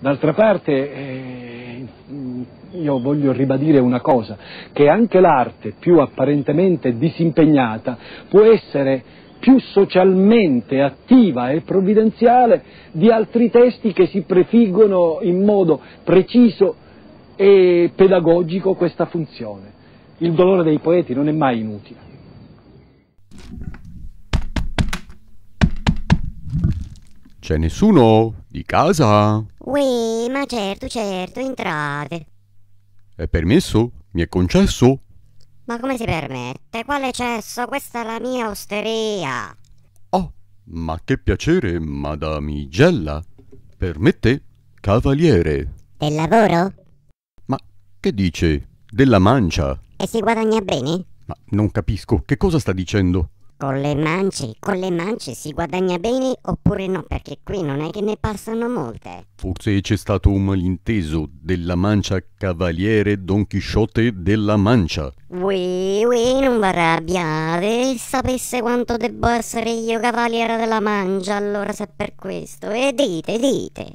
D'altra parte eh, io voglio ribadire una cosa, che anche l'arte più apparentemente disimpegnata può essere più socialmente attiva e provvidenziale di altri testi che si prefiggono in modo preciso e pedagogico questa funzione. Il dolore dei poeti non è mai inutile. C'è nessuno di casa? Ui, ma certo, certo, entrate. È permesso? Mi è concesso? Ma come si permette? Quale cesso? Questa è la mia osteria. Oh, ma che piacere, madamigella. Permette, cavaliere. Del lavoro? Ma che dice? Della mancia? E si guadagna bene? Ma non capisco, che cosa sta dicendo? Con le mance, con le mance si guadagna bene oppure no? Perché qui non è che ne passano molte. Forse c'è stato un malinteso della mancia cavaliere Don Chisciotte della Mancia. Ui, ui, non vi arrabbiate. Sapesse quanto devo essere io cavaliere della Mancia, allora se per questo. E dite, dite.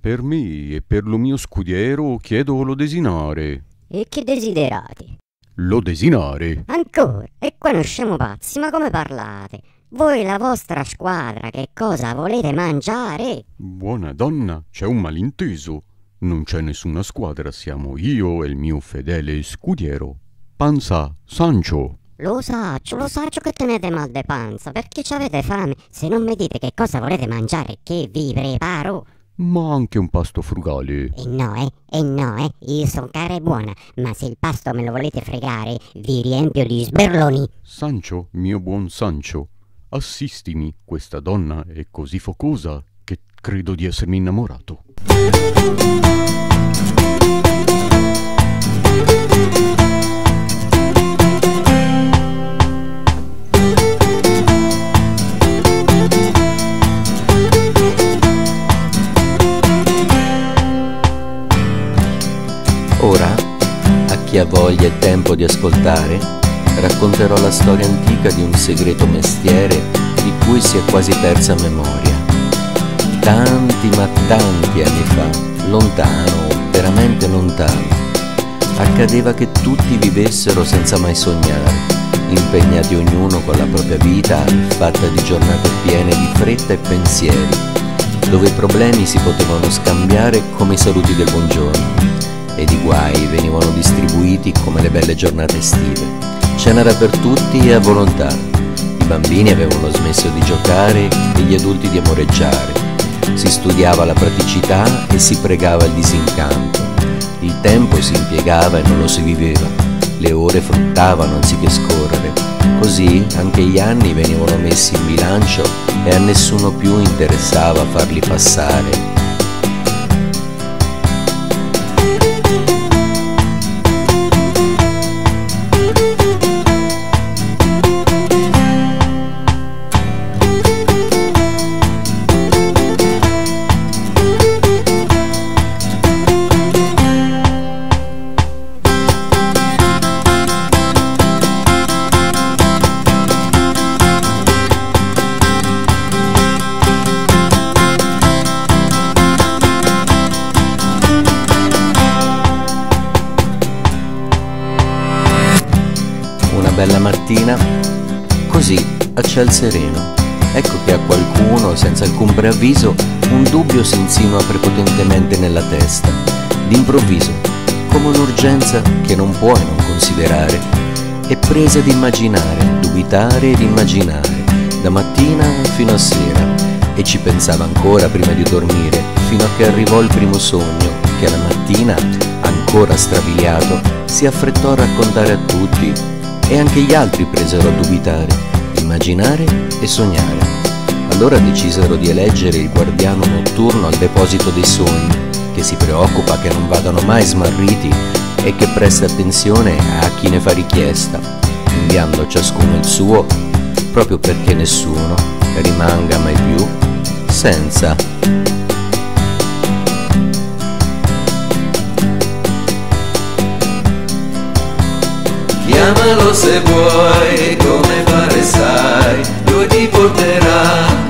Per me e per lo mio scudiero chiedo lo desinare. E che desiderate? Lo desinare? Ancora? E qua non siamo pazzi, ma come parlate? Voi la vostra squadra che cosa volete mangiare? Buona donna, c'è un malinteso. Non c'è nessuna squadra, siamo io e il mio fedele scudiero. Panza Sancio. Lo saccio, lo saccio che tenete mal de panza, perché ci avete fame. Se non mi dite che cosa volete mangiare, che vi preparo. Ma anche un pasto frugale. E no, eh, e no, eh, io sono cara e buona, ma se il pasto me lo volete fregare, vi riempio di sberloni. Sancio, mio buon Sancio, assistimi, questa donna è così focosa che credo di essermi innamorato. Chi ha voglia e tempo di ascoltare, racconterò la storia antica di un segreto mestiere di cui si è quasi persa memoria. Tanti ma tanti anni fa, lontano, veramente lontano, accadeva che tutti vivessero senza mai sognare, impegnati ognuno con la propria vita fatta di giornate piene di fretta e pensieri, dove i problemi si potevano scambiare come i saluti del buongiorno ed i guai venivano distribuiti come le belle giornate estive. Ce n'era per tutti e a volontà. I bambini avevano smesso di giocare e gli adulti di amoreggiare. Si studiava la praticità e si pregava il disincanto. Il tempo si impiegava e non lo si viveva. Le ore fruttavano anziché scorrere. Così anche gli anni venivano messi in bilancio e a nessuno più interessava farli passare a ciel sereno, ecco che a qualcuno, senza alcun preavviso, un dubbio si insinua prepotentemente nella testa. D'improvviso, come un'urgenza che non puoi non considerare, e prese ad immaginare, dubitare ed immaginare, da mattina fino a sera, e ci pensava ancora prima di dormire, fino a che arrivò il primo sogno, che alla mattina, ancora strabiliato, si affrettò a raccontare a tutti e anche gli altri presero a dubitare, immaginare e sognare. Allora decisero di eleggere il guardiano notturno al deposito dei sogni, che si preoccupa che non vadano mai smarriti e che presta attenzione a chi ne fa richiesta, inviando ciascuno il suo, proprio perché nessuno rimanga mai più senza. Chiamalo se vuoi, come fare sai, lui ti porterà,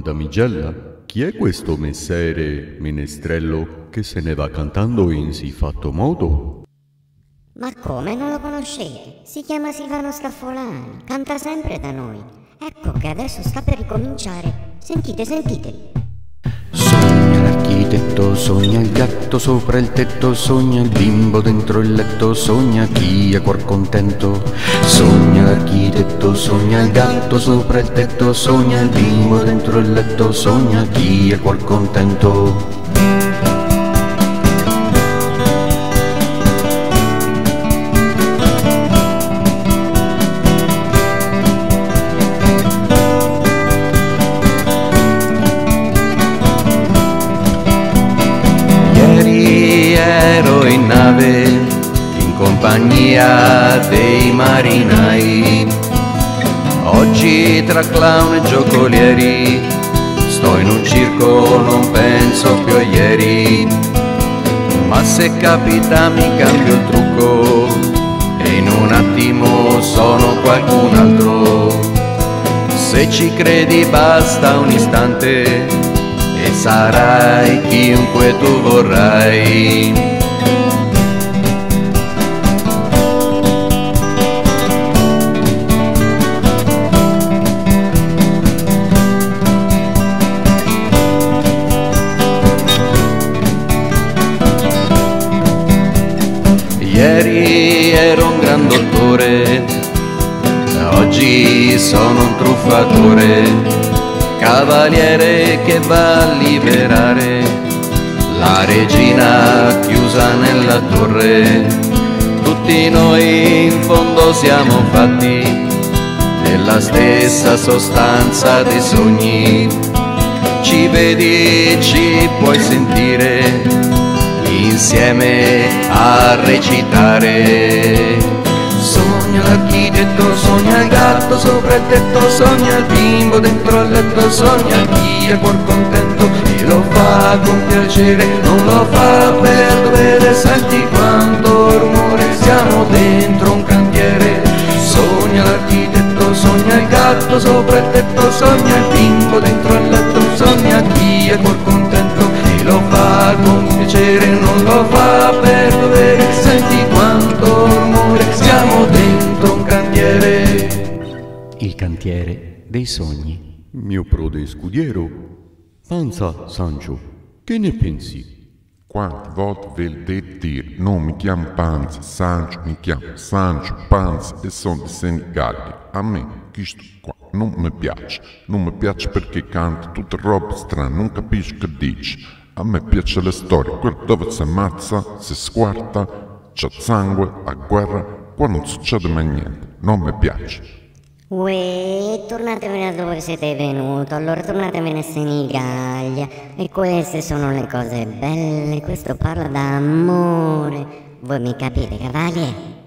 Dite, madamigella, chi è questo messere menestrello che se ne va cantando in sì fatto modo? Ma come non lo conoscete? Si chiama Silvano Scaffolani, canta sempre da noi. Ecco che adesso sta per ricominciare. Sentite, sentite. L'architetto, sogna il gatto sopra il tetto, sogna il bimbo dentro il letto, sogna chi è cuor contento. Sogna l'architetto, sogna il gatto sopra il tetto, sogna il bimbo dentro il letto, sogna chi è cuor contento. Marinai. Oggi tra clown e giocolieri sto in un circo, non penso più a ieri. Ma se capita mi cambio il trucco e in un attimo sono qualcun altro. Se ci credi basta un istante e sarai chiunque tu vorrai. Sono un truffatore, cavaliere che va a liberare la regina chiusa nella torre. Tutti noi in fondo siamo fatti della stessa sostanza dei sogni. Ci vedi, ci puoi sentire insieme a recitare. Sogna l'architetto, sogna il gatto sopra il tetto, sogna il bimbo dentro il letto, sogna chi è cuor contento e lo fa con piacere, non lo fa per dovere, senti quanto rumore, siamo dentro un cantiere. Sogna l'architetto, sogna il gatto sopra il tetto, sogna il bimbo dentro il letto, sogna chi è cuor contento e lo fa con piacere, non lo fa per dovere, cantiere. Dei sogni. Mio prode scudiero, Panza Sancho, che ne pensi? Quante volte ve l'ho detto dire, non mi chiamo Panza, Sancho, mi chiamo Sancho Panza e sono di Senigallia. A me questo qua non mi piace, non mi piace perché canta tutte robe strane, non capisco che dice. A me piace la storia, quella dove si ammazza, si squarta, c'è sangue, a guerra, qua non succede mai niente, non mi piace. Uè, tornatevene da dove siete venuti, allora tornatevene a Senigallia. E queste sono le cose belle, questo parla d'amore. Voi mi capite, cavaliere?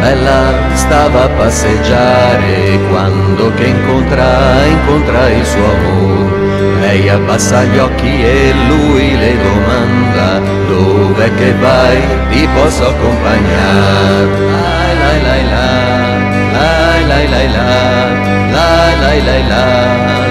Bella stava passando passeggiare quando che incontra, incontra il suo amore. Lei abbassa gli occhi e lui le domanda dove che vai, ti posso accompagnare. Lai lai lai la, lai lai lai la, lai lai lai la,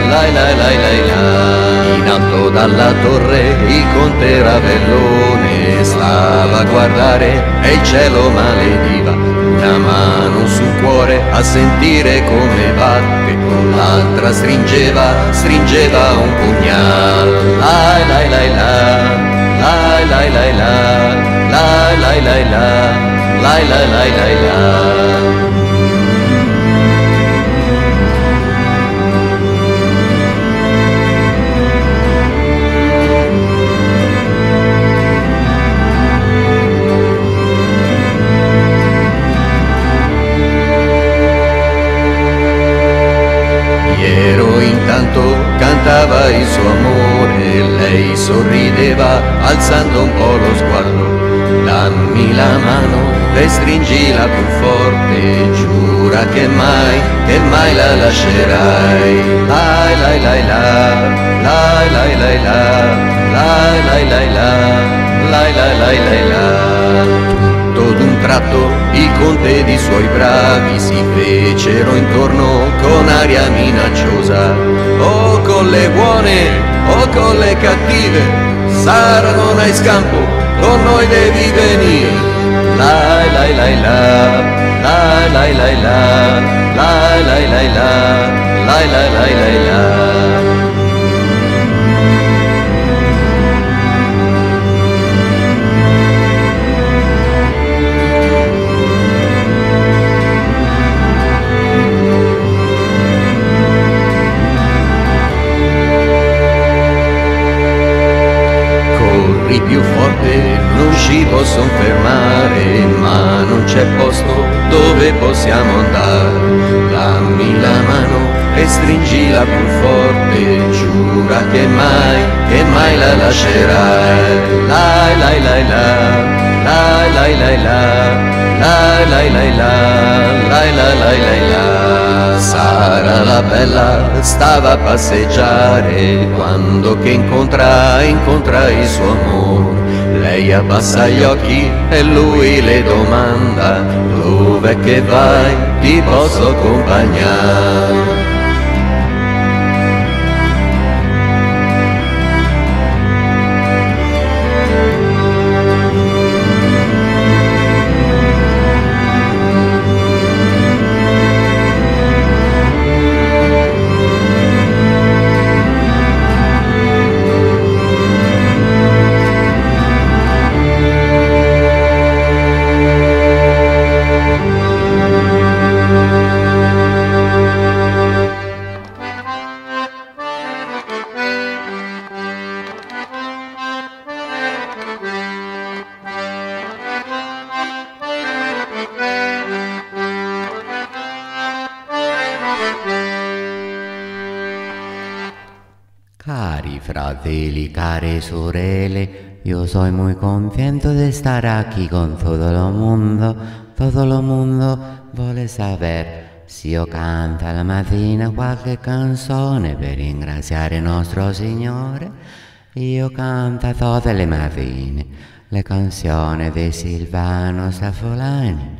lai lai lai lai la. In alto dalla torre il conte Ravellone stava a guardare e il cielo malediva una mano sul cuore a sentire come batte, con l'altra stringeva, stringeva un pugnal. Lai lai lai la, lai lai lai la, lai lai lai la, lai lai lai lai la. Alzando un po' lo sguardo. Dammi la mano e stringila più forte, giura che mai, che mai la lascerai. Lai lai lai la, lai lai lai la, lai lai lai la, lai lai lai lai la tutto d'un tratto il conte ed i suoi bravi si fecero intorno con aria minacciosa. O con le buone o con le cattive, Sara non hai scampo, con noi devi venire. Lai lai lai la, lai la, lai la, lai lai la. La lascerai. Lai lai lai la, lai lai lai la, lai lai lai la, lai lai lai lai la. Sara la bella stava a passeggiare quando che incontra, incontra il suo amore. Lei abbassa gli occhi e lui le domanda dove che vai, ti posso accompagnare. Contento de estar aquí con todo el mundo. Todo el mundo vuole saber se io canta la mattina qualche canzone per ringraziare il nostro Signore. Io canto tutte le mattine le canzoni di Silvano Saffolani.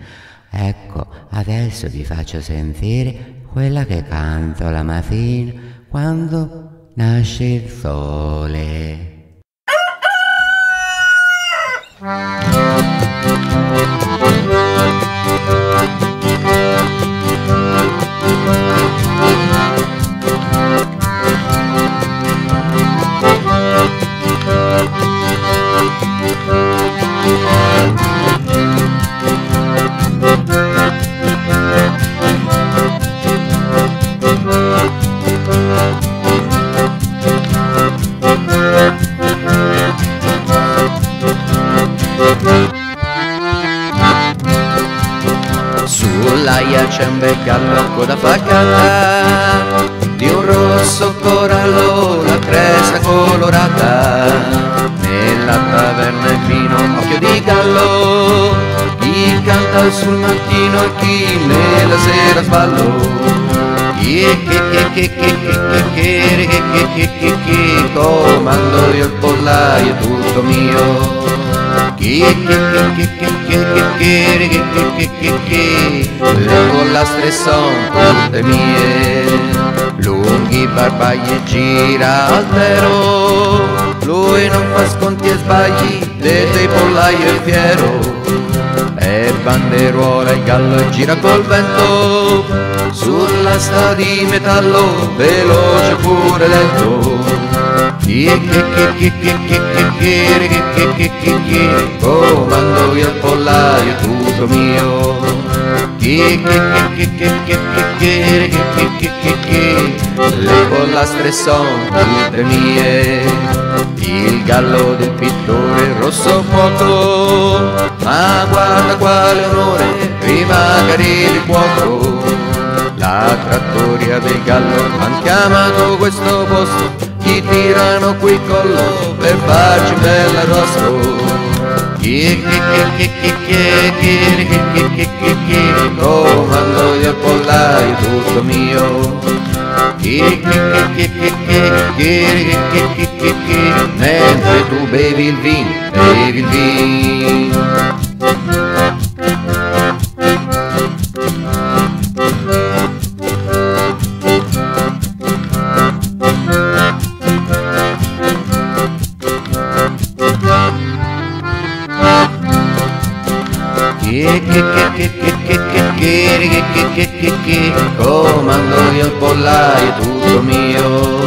Ecco, adesso vi faccio sentire quella che canto la mattina quando nasce il sole. Thank sull'aia c'è un bel gallocco da far di un rosso corallo la cresta colorata nella taverna in vino occhio di gallo chi canta sul mattino e chi nella sera sballo che comando io il pollaio tutto mio Luego las tres son de mie, Lunghi barbagli e gira altero Lui non fa sconti e sbagli Dete pollaio e fiero. E banderuola e gallo e gira col vento. Sulla sta di metallo Veloce pure lento. Comando io al pollaio tutto mio Le pollastre sono tutte mie Il gallo del pittore rosso fuoco Ma guarda quale onore prima cari il fuoco La trattoria del gallo han chiamato questo posto ti tirano qui collo per farci bella rosso Comando io il pollaio tutto mio Mentre tu bevi il vino, bevi il vino comando io il pollaio tutto mio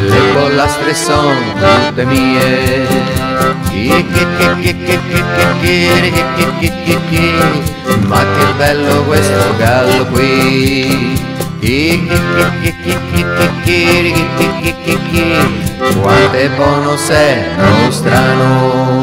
le pollastre son tutte mie ma che bello questo gallo qui quanto è buono sei nostrano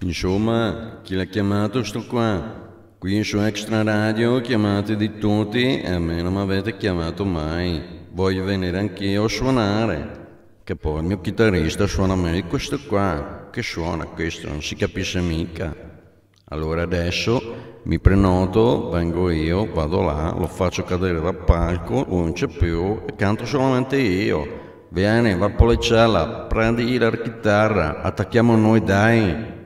Insomma, chi l'ha chiamato sto qua? Qui su Extra Radio chiamate di tutti e a me non mi avete chiamato mai. Voglio venire anch'io a suonare. Che poi il mio chitarrista suona meglio questo qua. Che suona questo? Non si capisce mica. Allora adesso mi prenoto, vengo io, vado là, lo faccio cadere dal palco, non c'è più e canto solamente io. Vieni, va Policella, prendi la chitarra, attacchiamo noi dai.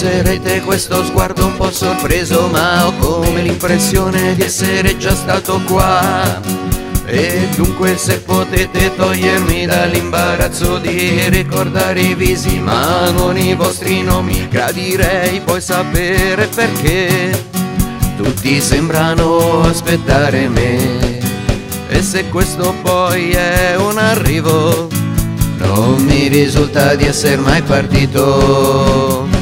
Scuserete questo sguardo un po' sorpreso ma ho come l'impressione di essere già stato qua. E dunque se potete togliermi dall'imbarazzo di ricordare i visi ma non i vostri nomi gradirei poi sapere perché. Tutti sembrano aspettare me. E se questo poi è un arrivo non mi risulta di essere mai partito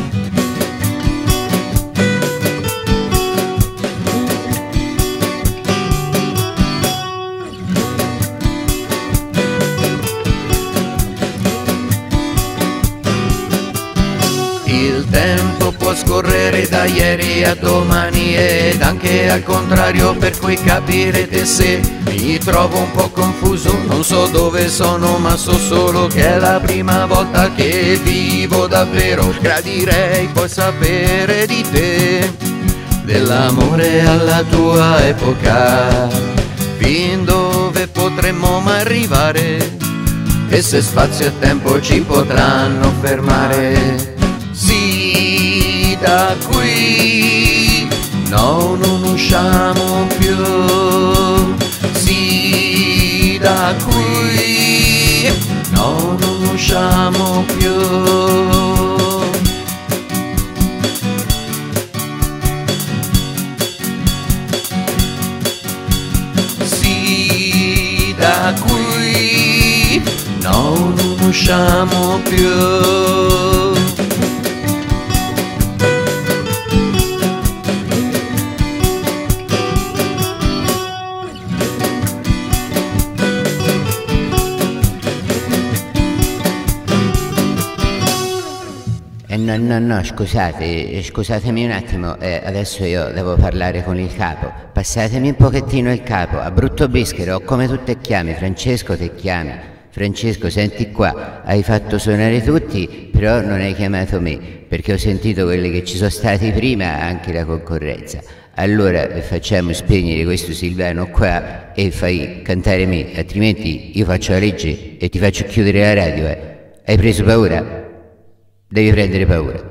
scorrere da ieri a domani ed anche al contrario per cui capirete se mi trovo un po' confuso non so dove sono ma so solo che è la prima volta che vivo davvero. Gradirei poi sapere di te dell'amore alla tua epoca. Fin dove potremmo mai arrivare e se spazio e tempo ci potranno fermare da qui, no non usciamo più, sì da qui, no non usciamo più. Da qui, no non usciamo più. No, no, no, scusate, scusatemi un attimo, eh, adesso io devo parlare con il capo. Passatemi un pochettino il capo, a brutto bischero, come tu te chiami, Francesco te chiami. Francesco, senti qua, hai fatto suonare tutti, però non hai chiamato me, perché ho sentito quelli che ci sono stati prima, anche la concorrenza. Allora eh, facciamo spegnere questo Silvano qua e fai cantare me, altrimenti io faccio la legge e ti faccio chiudere la radio, eh. Hai preso paura? Devi prendere paura.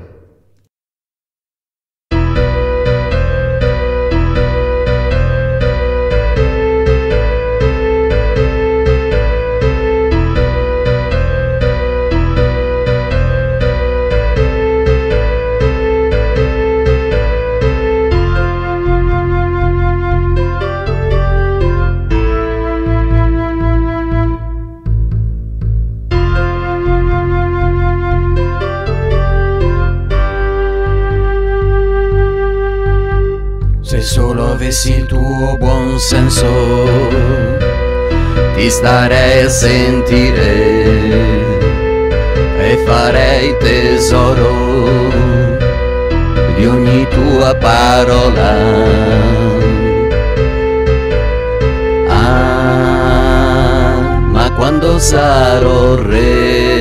Avessi il tuo buon senso, ti starei a sentire e farei tesoro di ogni tua parola. Ah, ma quando sarò re,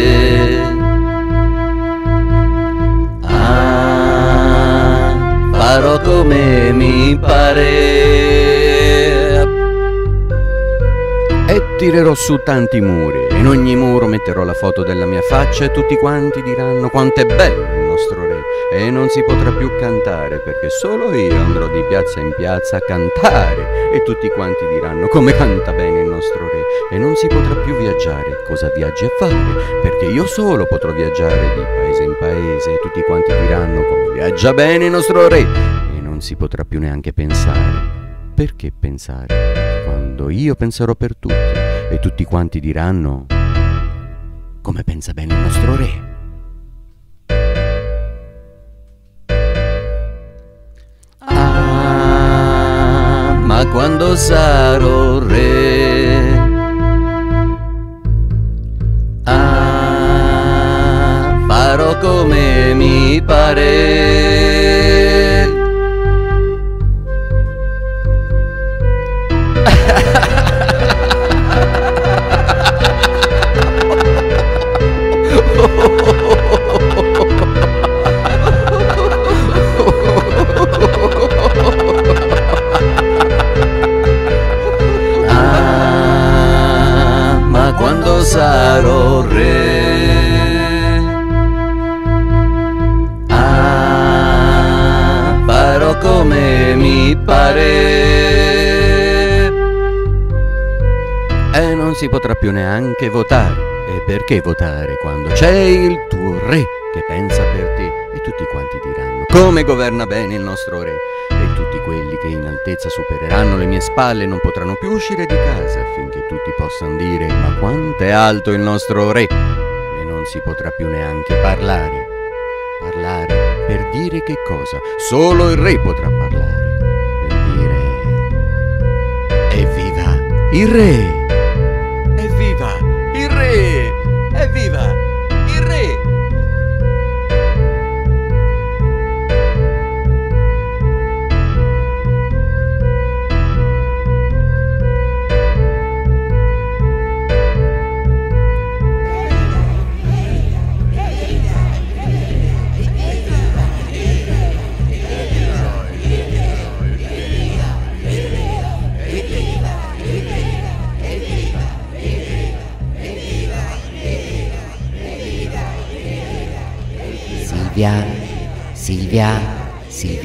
farò come mi pare. E tirerò su tanti muri, in ogni muro metterò la foto della mia faccia e tutti quanti diranno quanto è bello il nostro. E non si potrà più cantare perché solo io andrò di piazza in piazza a cantare e tutti quanti diranno come canta bene il nostro re. E non si potrà più viaggiare. Cosa viaggi a fare? Perché io solo potrò viaggiare di paese in paese e tutti quanti diranno come viaggia bene il nostro re. E non si potrà più neanche pensare. Perché pensare? Quando io penserò per tutti e tutti quanti diranno come pensa bene il nostro re. Ma quando sarò re, ah, farò come mi pare. potrà più neanche votare. E perché votare quando c'è il tuo re che pensa per te? E tutti quanti diranno come governa bene il nostro re. E tutti quelli che in altezza supereranno le mie spalle non potranno più uscire di casa affinché tutti possano dire ma quanto è alto il nostro re. E non si potrà più neanche parlare. Parlare per dire che cosa? Solo il re potrà parlare. Per dire Evviva il re! Evviva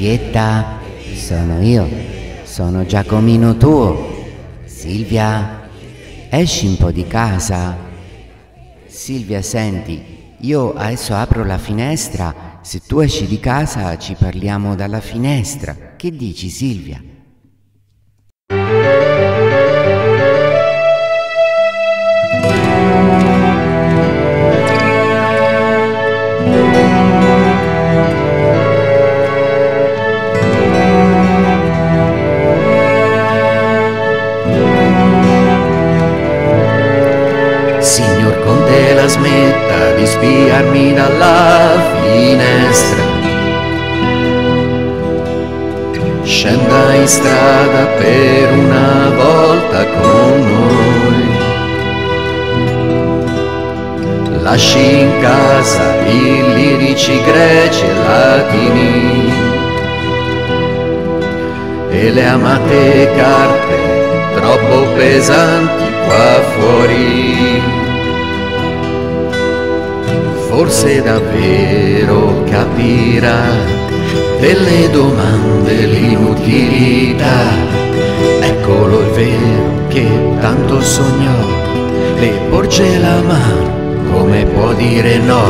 Silvietta, sono io, sono Giacomino tuo. Silvia, esci un po' di casa. Silvia, senti, io adesso apro la finestra, se tu esci di casa ci parliamo dalla finestra. Che dici Silvia? dalla finestra. Scenda in strada per una volta con noi. Lasci in casa i lirici greci e latini e le amate carte troppo pesanti qua fuori. Forse davvero capirà delle domande l'inutilità. Eccolo il vero che tanto sognò, le porge la mano, come può dire no?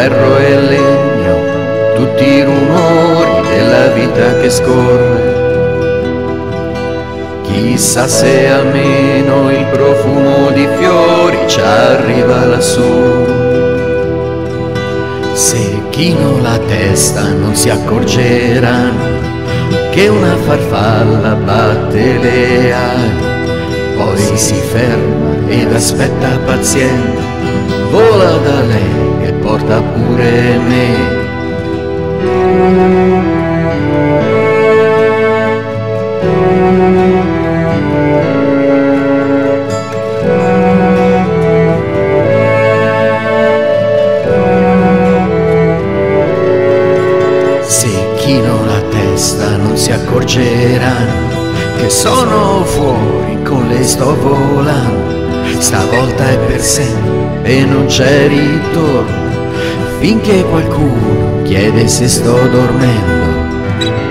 Ferro e legno, tutti i rumori della vita che scorre. Chissà se almeno il profumo di fiori ci arriva lassù. Se chino la testa non si accorgeranno che una farfalla batte le ali, poi si ferma ed aspetta paziente, vola da lei porta pure me. accorgeranno che sono fuori con lei sto volando, stavolta è per sempre e non c'è ritorno, finché qualcuno chiede se sto dormendo.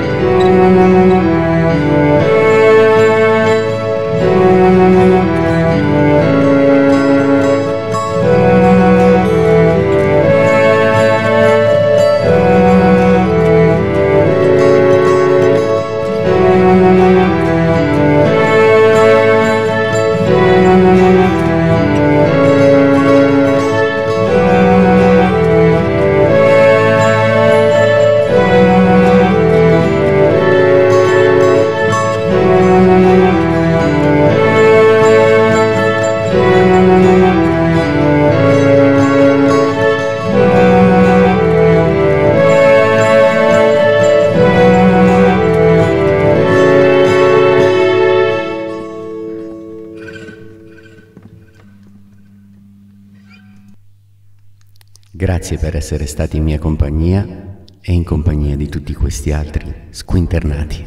Grazie per essere stati in mia compagnia e in compagnia di tutti questi altri squinternati.